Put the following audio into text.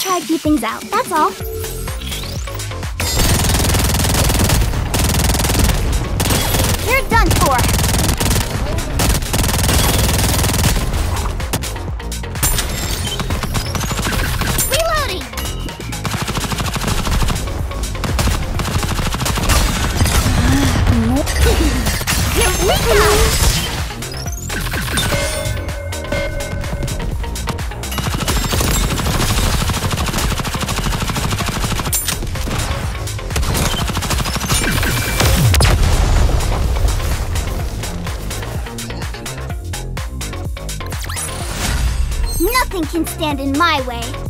try a few things out, that's all. You're done for. Reloading! Ah, Eureka! Nothing can stand in my way.